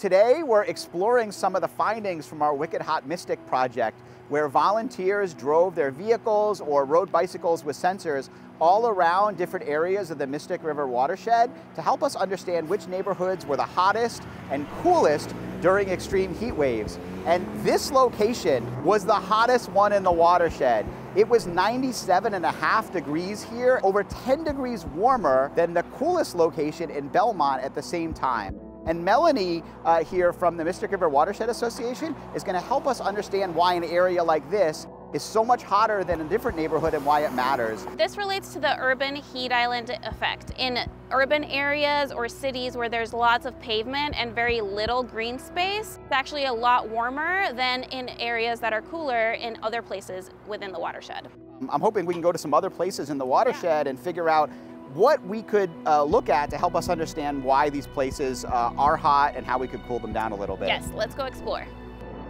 Today, we're exploring some of the findings from our Wicked Hot Mystic project, where volunteers drove their vehicles or rode bicycles with sensors all around different areas of the Mystic River watershed to help us understand which neighborhoods were the hottest and coolest during extreme heat waves. And this location was the hottest one in the watershed. It was 97 and a half degrees here, over 10 degrees warmer than the coolest location in Belmont at the same time. And Melanie uh, here from the Mystic River Watershed Association is going to help us understand why an area like this is so much hotter than a different neighborhood and why it matters. This relates to the urban heat island effect. In urban areas or cities where there's lots of pavement and very little green space, it's actually a lot warmer than in areas that are cooler in other places within the watershed. I'm hoping we can go to some other places in the watershed yeah. and figure out what we could uh, look at to help us understand why these places uh, are hot and how we could cool them down a little bit. Yes, let's go explore.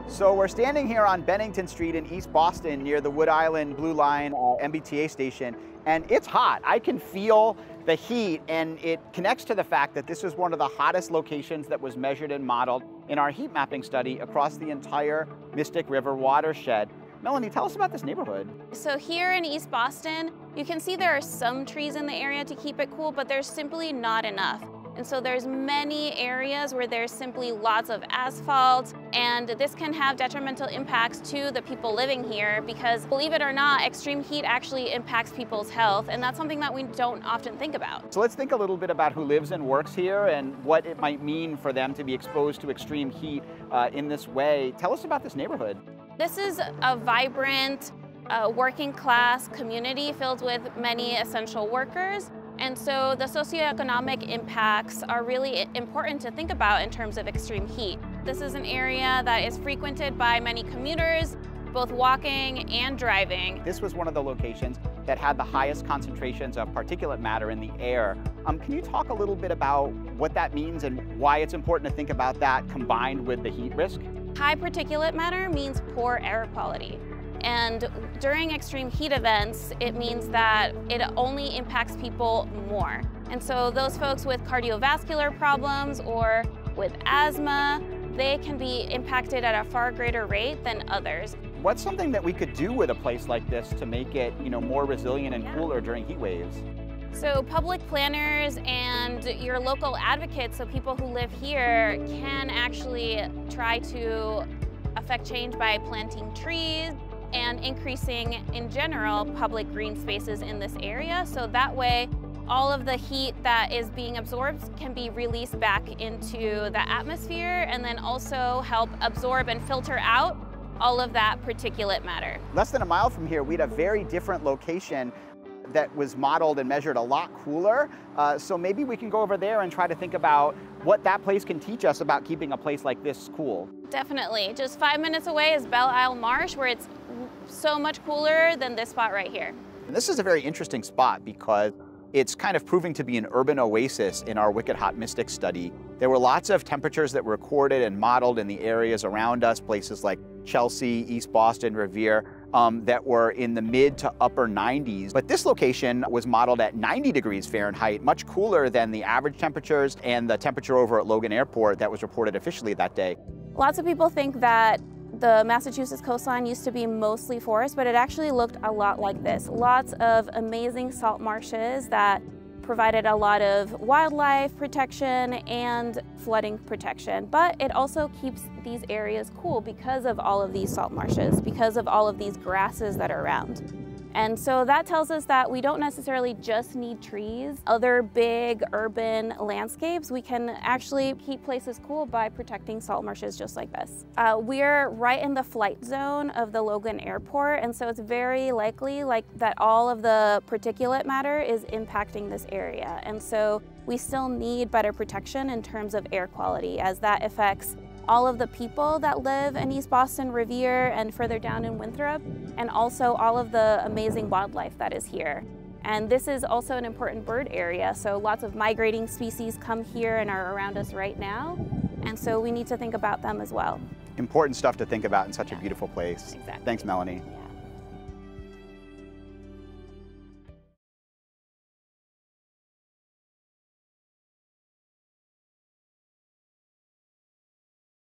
So we're standing here on Bennington Street in East Boston near the Wood Island Blue Line uh, MBTA station, and it's hot. I can feel the heat, and it connects to the fact that this is one of the hottest locations that was measured and modeled in our heat mapping study across the entire Mystic River watershed. Melanie, tell us about this neighborhood. So here in East Boston, you can see there are some trees in the area to keep it cool, but there's simply not enough. And so there's many areas where there's simply lots of asphalt and this can have detrimental impacts to the people living here because believe it or not, extreme heat actually impacts people's health and that's something that we don't often think about. So let's think a little bit about who lives and works here and what it might mean for them to be exposed to extreme heat uh, in this way. Tell us about this neighborhood. This is a vibrant, uh, working class community filled with many essential workers. And so the socioeconomic impacts are really important to think about in terms of extreme heat. This is an area that is frequented by many commuters, both walking and driving. This was one of the locations that had the highest concentrations of particulate matter in the air. Um, can you talk a little bit about what that means and why it's important to think about that combined with the heat risk? High particulate matter means poor air quality. And during extreme heat events, it means that it only impacts people more. And so those folks with cardiovascular problems or with asthma, they can be impacted at a far greater rate than others. What's something that we could do with a place like this to make it you know, more resilient and yeah. cooler during heat waves? So public planners and your local advocates, so people who live here, can actually try to affect change by planting trees, and increasing in general public green spaces in this area. So that way all of the heat that is being absorbed can be released back into the atmosphere and then also help absorb and filter out all of that particulate matter. Less than a mile from here, we had a very different location that was modeled and measured a lot cooler. Uh, so maybe we can go over there and try to think about what that place can teach us about keeping a place like this cool. Definitely. Just five minutes away is Belle Isle Marsh, where it's so much cooler than this spot right here. And this is a very interesting spot because it's kind of proving to be an urban oasis in our Wicked Hot Mystic study. There were lots of temperatures that were recorded and modeled in the areas around us, places like Chelsea, East Boston, Revere, um, that were in the mid to upper 90s. But this location was modeled at 90 degrees Fahrenheit, much cooler than the average temperatures and the temperature over at Logan Airport that was reported officially that day. Lots of people think that the Massachusetts coastline used to be mostly forest, but it actually looked a lot like this. Lots of amazing salt marshes that provided a lot of wildlife protection and flooding protection, but it also keeps these areas cool because of all of these salt marshes, because of all of these grasses that are around. And so that tells us that we don't necessarily just need trees. Other big urban landscapes, we can actually keep places cool by protecting salt marshes just like this. Uh, we're right in the flight zone of the Logan Airport, and so it's very likely like that all of the particulate matter is impacting this area. And so we still need better protection in terms of air quality as that affects all of the people that live in East Boston, Revere, and further down in Winthrop, and also all of the amazing wildlife that is here. And this is also an important bird area, so lots of migrating species come here and are around us right now, and so we need to think about them as well. Important stuff to think about in such yeah. a beautiful place. Exactly. Thanks, Melanie. Yeah.